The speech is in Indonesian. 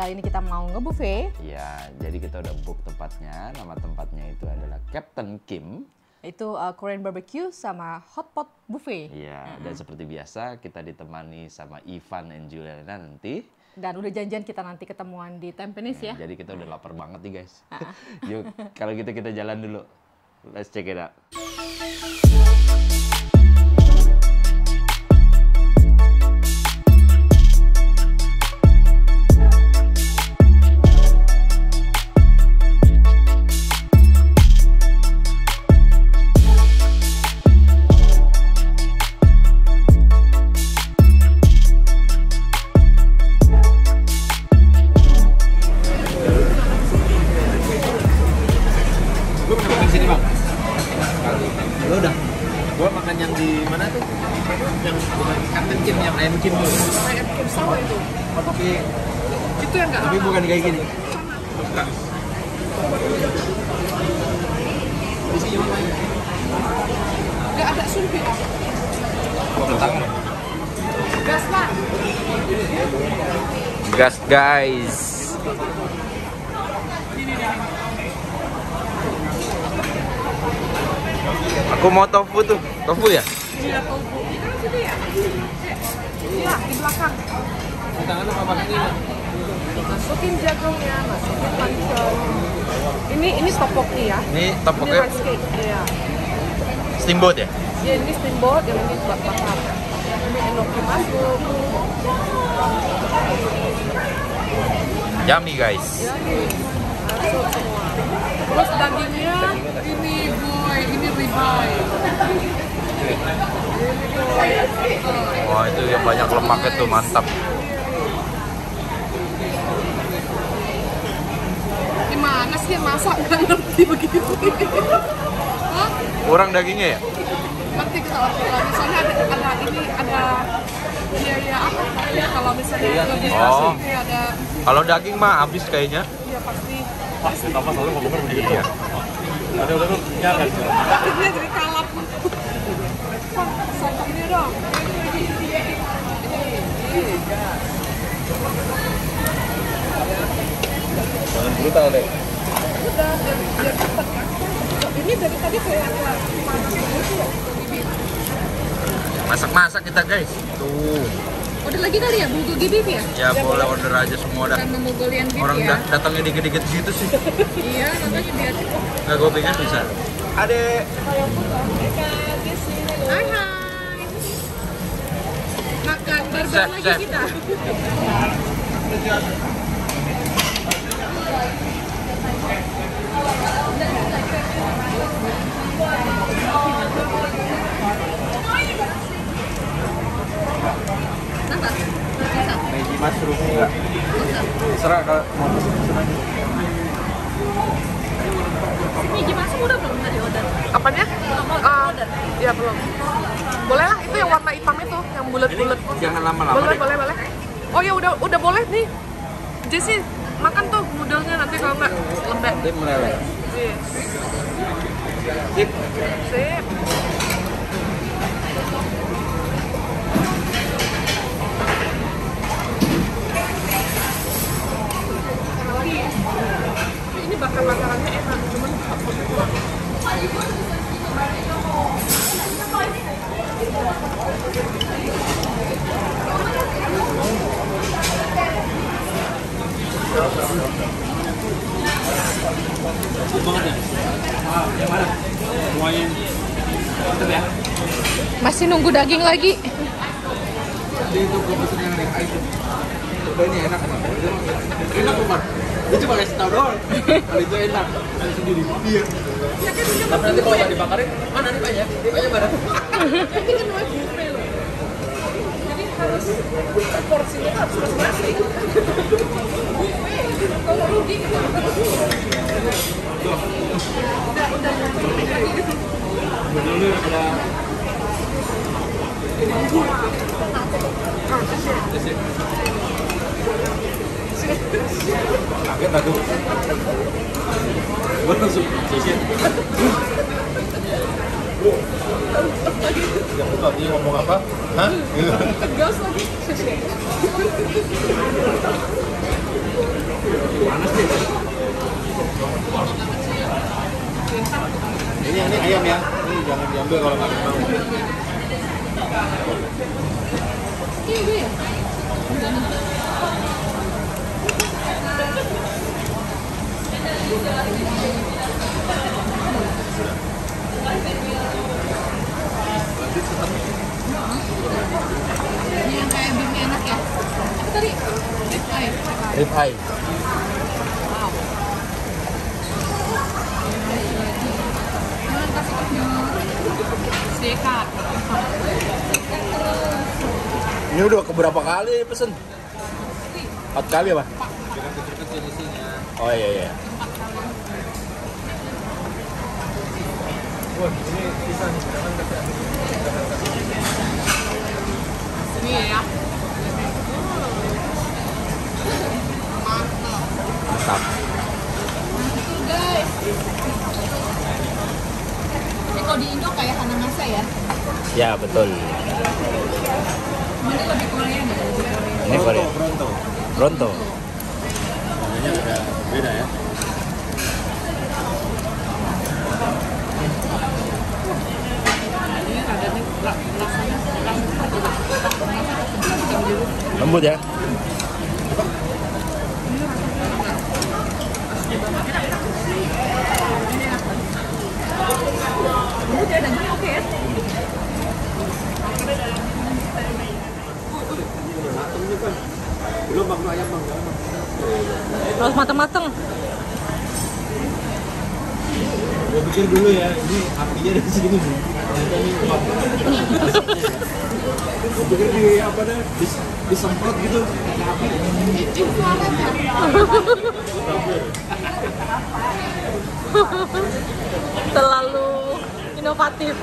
Kali ini kita mau ngebuffet. Ya, jadi kita udah book tempatnya. Nama tempatnya itu adalah Captain Kim. Itu uh, Korean barbecue sama hotpot buffet. Iya, dan seperti biasa kita ditemani sama Ivan dan Juliana nanti. Dan udah janjian kita nanti ketemuan di Tampines ya. Jadi kita udah lapar banget nih guys. Yuk, kalau gitu kita jalan dulu. Let's check it out. Kali. Lu udah? Gua makan yang di mana tuh? Yang bukan Captain Kim, yang ayam Kim dulu. Ayam kim sawo itu. Tapi Itu yang nggak tapi bukan kayak gini. Enggak. Ya? Sumpit. Gua kentang. Gas lah. Gas guys. Aku mau tofu tuh. Tofu ya? Iya tofu. Ini kan situ ya? Iya di belakang. Kentang apa pakai ini? Masukin jagungnya, masukin pancong. Ini ini tteokbokki ya. Ini Ini topoknya rice cake. Iya. steamboat ya? Ya ini steamboat, yang ini buat bakar. Ini enoki masuk. Yummy guys. Nih. Masuk semua. Terus dagingnya ini boy, ini ribeye. Wah itu yang banyak lemaknya tuh mantap. Gimana sih masak nggak ngerti begitu? Hah? Kurang dagingnya ya? Ngerti lagi. Soalnya ada, ada ini ada biaya apa namanya kalau misalnya registrasi Oh. ini ada Kalau daging mah habis kayaknya. ya pasti Pasti apa selalu ngomongnya begitu. Iya. Udah udah lu jangan. akhirnya jadi kalap. Wah, sotongnya dong. Jangan brutal deh. Ini dari tadi ya. Masak-masak kita guys. Tuh. Udah lagi kali ya bulgogi beef ya? Ya boleh order aja semua dah. Orang ya. da- datangnya dikit-dikit gitu sih. Iya, makanya biar Nggak gue pengen bisa. Hai hai. Chef, lagi chef. kita. Maggi mushroom enggak. Serah kalau mau pesen aja. Ini masuk udah belum tadi order? Apanya? Ah, ya belum. Boleh lah, itu yang warna hitam itu, yang bulat-bulat. Jangan lama-lama Boleh, deh. boleh, boleh. Oh ya udah udah boleh nih. Jesse makan tuh noodle-nya nanti kalau nggak lembek. Nanti meleleh. Sip. Sip. Ini bakar-bakarannya enak, cuman yang mana? Semuanya. Mantap ya. Masih nunggu daging lagi. Jadi itu gue pesen yang ada itu. Coba ini enak kan? Enak bukan? Dia cuma kasih tau doang. Kalau itu enak. Saya sendiri. Iya. Tapi nanti kalau nggak dibakarin, mana nih banyak? Banyak mana? ini kan namanya buffet loh. Jadi harus porsinya harus masing-masing. Buffet. Kalau rugi kita Gue langsung sisi. Ya aku tadi ngomong apa? Hah? gas lagi. Ini ini ayam ya. Ini jangan diambil kalau nggak mau yang kayak bimnya enak ya. Apa tadi? Rib eye. Rib eye. Jangan kasih kenyur. Sekat. Ini udah keberapa kali pesen? Empat kali apa? Oh iya iya. Ini ya. Mantap. Ini kalau di Indo kayak Hanamasa ya. Ya betul. Ini Korea. Pronto. Pronto. Namanya beda, beda ya. Lembut ya? Harus mateng-mateng. Gue pikir dulu ya, ini apinya dari sini nih. Gue pikir di apa deh, dis, disemprot gitu. Terlalu inovatif.